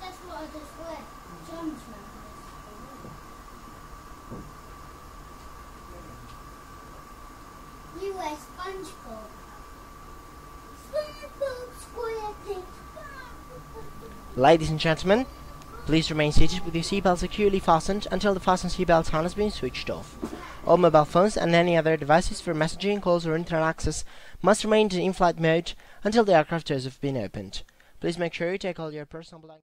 That's what I just read. You wear SpongeBob. SpongeBob SquarePants. Ladies and gentlemen, please remain seated with your seatbelt securely fastened until the fasten seatbelt sign has been switched off. All mobile phones and any other devices for messaging, calls or internet access must remain in in-flight mode until the aircraft doors have been opened. Please make sure you take all your personal belongings